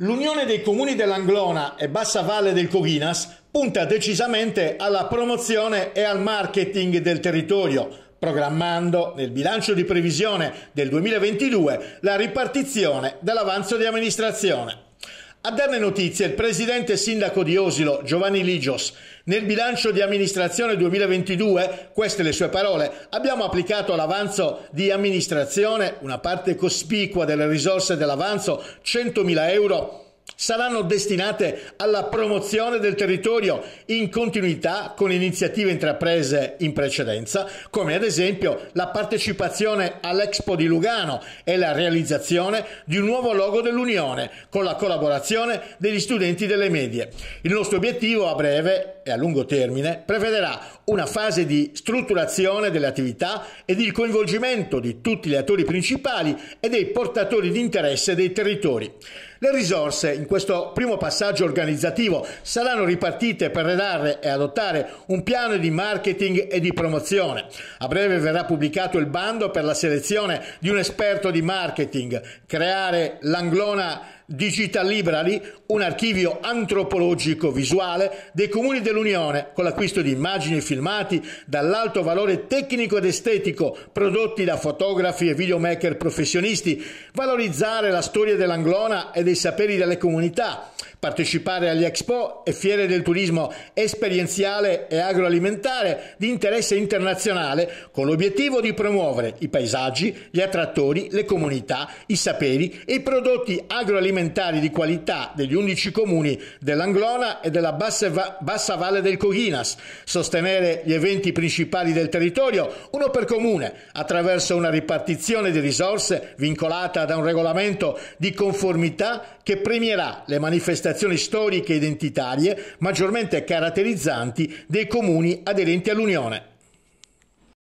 L'Unione dei Comuni dell'Anglona e Bassa Valle del Coghinas punta decisamente alla promozione e al marketing del territorio, programmando nel bilancio di previsione del 2022 la ripartizione dell'avanzo di amministrazione. A darne notizie il presidente sindaco di Osilo, Giovanni Ligios. Nel bilancio di amministrazione 2022, queste le sue parole, abbiamo applicato l'avanzo di amministrazione, una parte cospicua delle risorse dell'avanzo, 100.000 euro, saranno destinate alla promozione del territorio in continuità con iniziative intraprese in precedenza, come ad esempio la partecipazione all'Expo di Lugano e la realizzazione di un nuovo logo dell'Unione con la collaborazione degli studenti delle medie. Il nostro obiettivo a breve e a lungo termine prevederà una fase di strutturazione delle attività ed il coinvolgimento di tutti gli attori principali e dei portatori di interesse dei territori. Le risorse in questo primo passaggio organizzativo saranno ripartite per redare e adottare un piano di marketing e di promozione. A breve verrà pubblicato il bando per la selezione di un esperto di marketing, creare l'Anglona Digital Library, un archivio antropologico visuale dei comuni dell'Unione con l'acquisto di immagini e filmati dall'alto valore tecnico ed estetico prodotti da fotografi e videomaker professionisti, valorizzare la storia dell'Anglona e dei saperi delle comunità, partecipare agli Expo e fiere del turismo esperienziale e agroalimentare di interesse internazionale con l'obiettivo di promuovere i paesaggi, gli attrattori, le comunità, i saperi e i prodotti agroalimentari di qualità degli 11 comuni dell'Anglona e della Bassa, Bassa Valle del Coghinas, sostenere gli eventi principali del territorio, uno per comune, attraverso una ripartizione di risorse vincolata da un regolamento di conformità che premierà le manifestazioni manifestazioni storiche e identitarie maggiormente caratterizzanti dei comuni aderenti all'Unione.